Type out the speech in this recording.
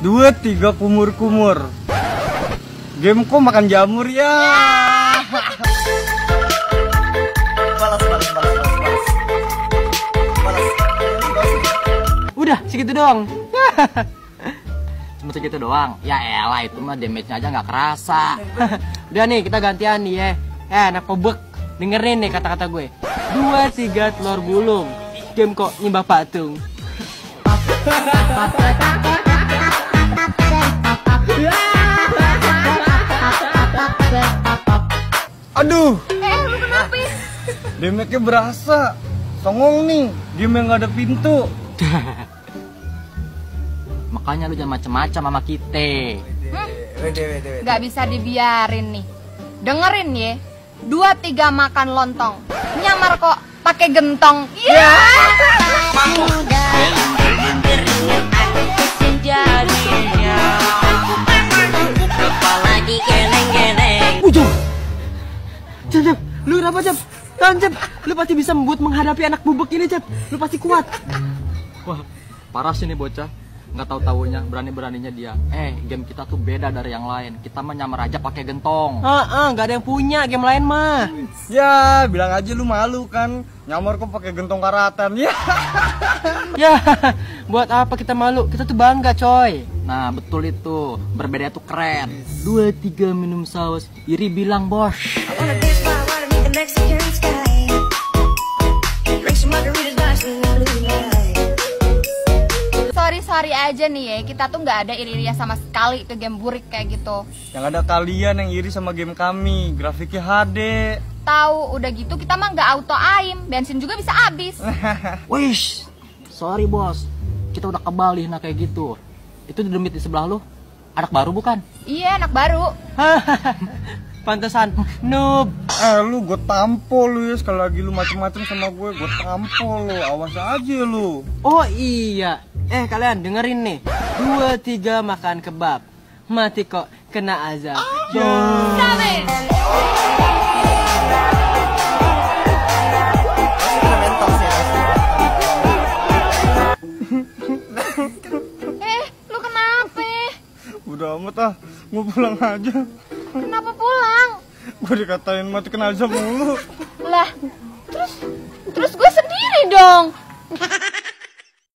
Dua tiga kumur kumur. Game kok makan jamur ya. Balas, balas, balas, balas, balas. Balas. Balas. Udah segitu doang. Cuma segitu doang. Ya elah itu mah damage-nya aja nggak kerasa. Udah nih kita gantian nih ya. Eh anak pobek. Dengerin nih kata-kata gue. Dua tiga telur gulung. Game kok nyembah patung. Aduh, Eh, lu kenapa? damage-nya berasa. Songong nih, game yang nggak ada pintu. Makanya lu jangan macem-macem sama kita. Wede, wede, wede. Gak bisa dibiarin nih. Dengerin ya. Dua tiga makan lontong. Nyamar kok pakai gentong. Iya. Ujung. Jep, Jep, lu kenapa Jep? Tahan Jep, lu pasti bisa membuat menghadapi anak bubuk ini Jep. Lu pasti kuat. Wah, parah sih nih bocah. Nggak tahu taunya, berani beraninya dia. Eh, game kita tuh beda dari yang lain. Kita mah nyamar aja pakai gentong. Ah, ah, nggak ada yang punya game lain mah. Ya, bilang aja lu malu kan. Nyamar kok pakai gentong karatan. Ya. Ya, buat apa kita malu? Kita tuh bangga, coy. Nah, betul itu. Berbeda tuh keren. Dua tiga minum saus. Iri bilang bos. Sorry sorry aja nih ya. Kita tuh nggak ada iri-irinya sama sekali ke game burik kayak gitu. Yang ada kalian yang iri sama game kami. Grafiknya HD. Tahu udah gitu kita mah nggak auto aim. Bensin juga bisa habis. Wish, sorry bos, kita udah kebal nih nah kayak gitu. Itu di demit di sebelah lu, anak baru bukan? iya, anak baru. Pantesan, noob. Eh lu gue tampol lu ya sekali lagi lu macem-macem sama gue gue tampol lu awas aja lu Oh iya, eh kalian dengerin nih. Dua tiga makan kebab, mati kok kena azab. Kena amat ah gue pulang aja Kenapa pulang? gue dikatain mati kena azab mulu Lah, terus terus gue sendiri dong.